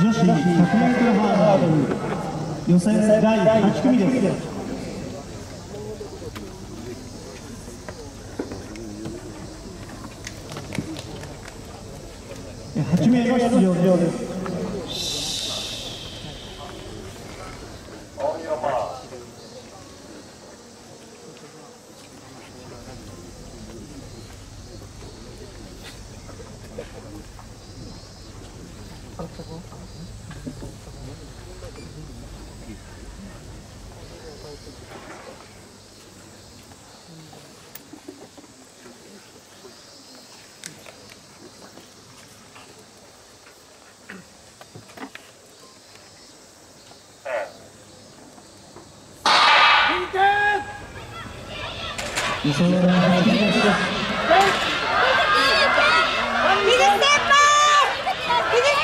女子 100m ハードル予選第8組です8名の出場です 이승우랑 하나 찍었어.